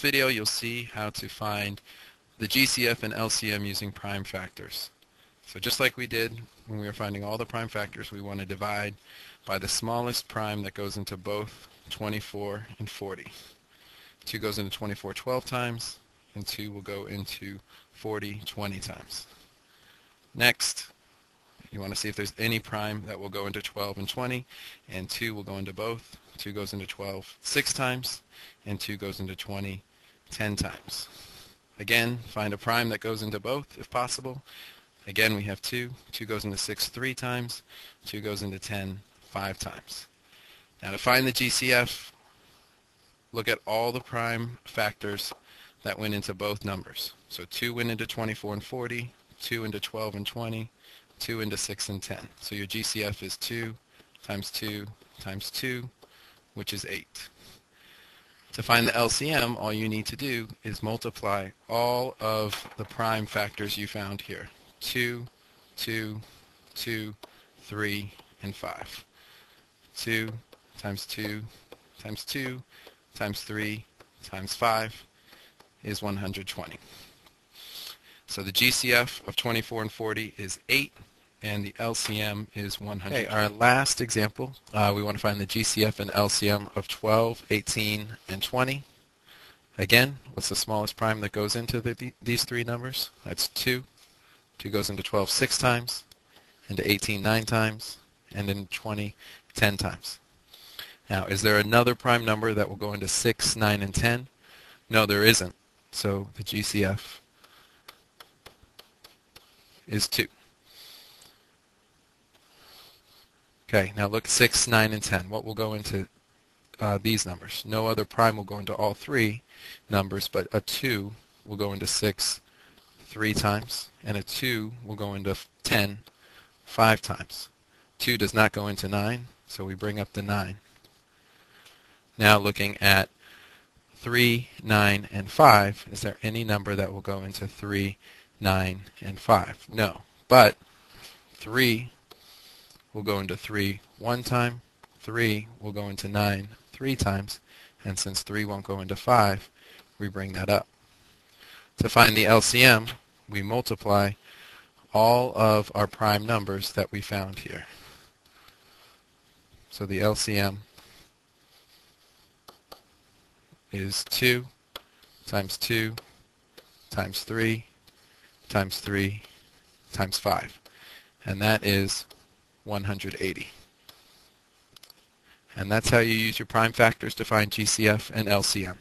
video, you'll see how to find the GCF and LCM using prime factors. So just like we did when we were finding all the prime factors, we want to divide by the smallest prime that goes into both 24 and 40. 2 goes into 24 12 times, and 2 will go into 40 20 times. Next, you want to see if there's any prime that will go into 12 and 20, and 2 will go into both. 2 goes into 12 6 times, and 2 goes into 20 10 times. Again, find a prime that goes into both if possible. Again, we have 2. 2 goes into 6 3 times. 2 goes into 10 5 times. Now to find the GCF, look at all the prime factors that went into both numbers. So 2 went into 24 and 40, 2 into 12 and 20, 2 into 6 and 10. So your GCF is 2 times 2 times 2, which is 8. To find the LCM, all you need to do is multiply all of the prime factors you found here. 2, 2, 2, 3, and 5. 2 times 2 times 2 times 3 times 5 is 120. So the GCF of 24 and 40 is 8 and the LCM is 100. Okay, our last example, uh, we want to find the GCF and LCM of 12, 18, and 20. Again, what's the smallest prime that goes into the, these three numbers? That's 2. 2 goes into 12 6 times, into 18 9 times, and into 20 10 times. Now, is there another prime number that will go into 6, 9, and 10? No, there isn't. So the GCF is 2. Okay, now look 6, 9, and 10. What will go into uh, these numbers? No other prime will go into all three numbers, but a 2 will go into 6 three times, and a 2 will go into 10 five times. 2 does not go into 9, so we bring up the 9. Now looking at 3, 9, and 5, is there any number that will go into 3, 9, and 5? No. But 3 will go into 3 one time, 3 will go into 9 three times, and since 3 won't go into 5, we bring that up. To find the LCM, we multiply all of our prime numbers that we found here. So the LCM is 2 times 2 times 3 times 3 times 5. And that is 180. And that's how you use your prime factors to find GCF and LCM.